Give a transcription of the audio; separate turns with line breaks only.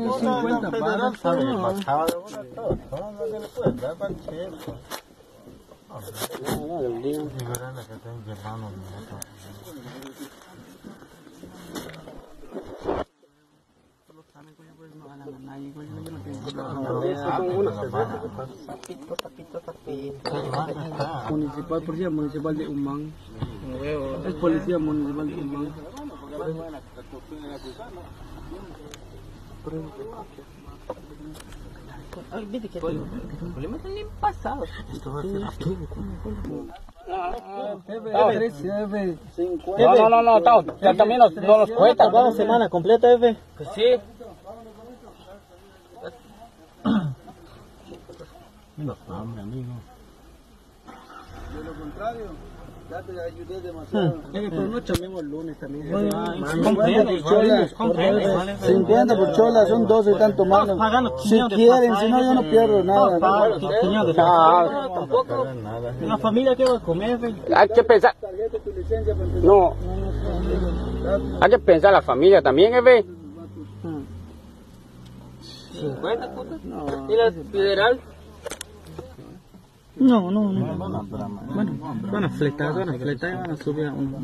50
federal
pagas.
sabe, pasaba de una todo, todo lo que le puede dar para el.
No, del día.
Y verán la que están llevando nosotros. Tapito, tapito, tapito.
Municipal, policía municipal de Umang. Es policía municipal de Umang.
Esto va a ser.
No, no, no, no, ya también nos, no nos cuesta.
Vamos semana completa, F.
Sí.
No, hombre, amigo.
Eh, pero no chamemos el lunes también.
Comprende, comprende. 50 por chola son 12 y tanto más. Si quieren, si no yo no pierdo nada.
Tampoco.
Nada.
La familia que va a comer,
Hay que pensar. No. Hay que pensar la familia también, ¿eh, ve?
50 putas. ¿Y la federal?
No, no, no.
Bueno, van a fletar, van a fletar y van a subir a uno.